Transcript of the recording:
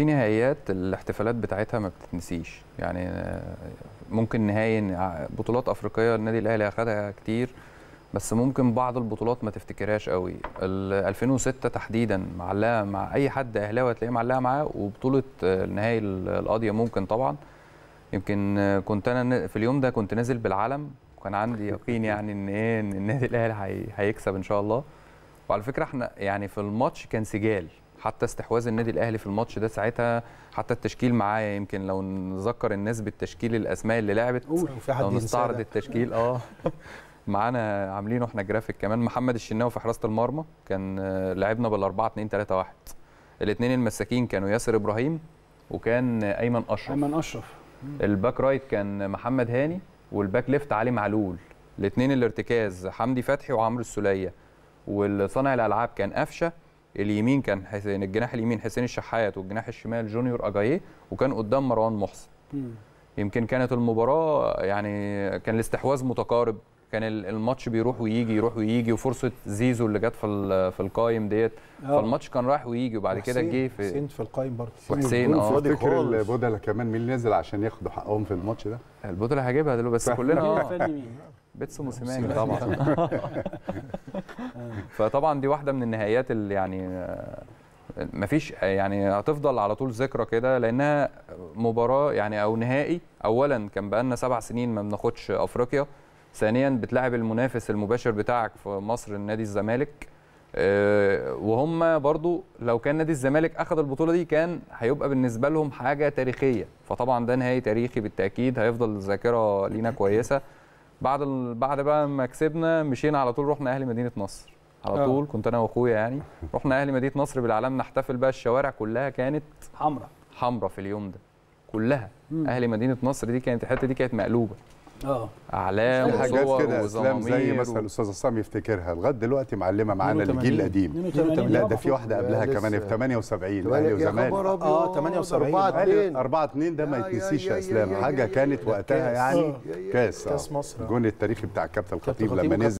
في نهائيات الاحتفالات بتاعتها ما بتتنسيش. يعني آه، ممكن نهائي بطولات أفريقية النادي الأهلي أخدها كتير بس ممكن بعض البطولات ما تفتكرهاش قوي. ال 2006 تحديدا معلقة مع أي حد أهلاوي هتلاقيه معلقة معاه وبطولة آه، النهائي القاضية ممكن طبعا. يمكن آه، كنت أنا في اليوم ده كنت نازل بالعلم وكان عندي يقين يعني إن إيه إن النادي الأهلي هي- هيكسب إن شاء الله. وعلى فكرة إحنا يعني في الماتش كان سجال. حتى استحواذ النادي الأهلي في الماتش ده ساعتها حتى التشكيل معايا يمكن لو نذكر الناس بالتشكيل الأسماء اللي لعبت وفي حد لو نستعرض. التشكيل آه. معانا عاملينه إحنا جرافيك كمان. محمد الشناوي في حراسة المرمى كان آه، لعبنا بال 4 2 3 1 الاثنين المساكين كانوا ياسر إبراهيم وكان أيمن أشرف. أيمن أشرف. ال back right كان محمد هاني وال back left علي معلول. الاثنين الارتكاز حمدي فتحي وعمرو السولية. والصانع الألعاب كان قفشة اليمين كان حسين الجناح اليمين حسين الشحات والجناح الشمال جونيور أجاييه وكان قدام مروان محسن. يمكن كانت المباراة يعني كان الاستحواذ متقارب كان ال- الماتش بيروح ويجي يروح ويجي وفرصة زيزو اللي جت في ال- في القايم ديت آه. فالماتش كان رايح ويجي وبعد كده وحسين- جه في حسين في القايم برضه وحسين آه خالص. البودلة كمان مين اللي نزل عشان ياخدوا حقهم في الماتش ده؟ البطولة هجيبها دلوقتي بس كلنا آه؟ بيتسو موسيماني طبعا فطبعا دي واحدة من النهايات اللي يعني مفيش يعني هتفضل على طول ذكرى كده لأنها مباراة يعني أو نهائي. اولا كان بقالنا سبع سنين ما بناخدش أفريقيا. ثانيا بتلاعب المنافس المباشر بتاعك في مصر نادي الزمالك. آه، وهم برضو لو كان نادي الزمالك اخذ البطولة دي كان هيبقى بالنسبة لهم حاجة تاريخية. فطبعا ده نهائي تاريخي بالتأكيد هيفضل الذاكره لينا كويسة. بعد. بعد بقى ما كسبنا مشينا على طول رحنا أهلي مدينة نصر. على آه. طول كنت أنا وأخويا يعني رحنا أهلي مدينة نصر بالعلام نحتفل بقى الشوارع كلها كانت حمراء حمراء في اليوم ده كلها مم. أهلي مدينة نصر دي كانت الحتة دي كانت مقلوبة آه أعلام وصور إسلام زي وزمامير مثلا. الاستاذ عصام يفتكرها لغاية دلوقتي معلمة معانا 82. الجيل القديم 82 لا ده. في واحدة قبلها. كمان في 78 أهلي وزمالك آه، 78. 4 أهلي 2 4 2 ده ما يتنسيش يا- إسلام حاجة كانت وقتها كاس. يعني. كاس كاس آه. مصر. الجون التاريخي بتاع الكابتن الخطيب لما نزل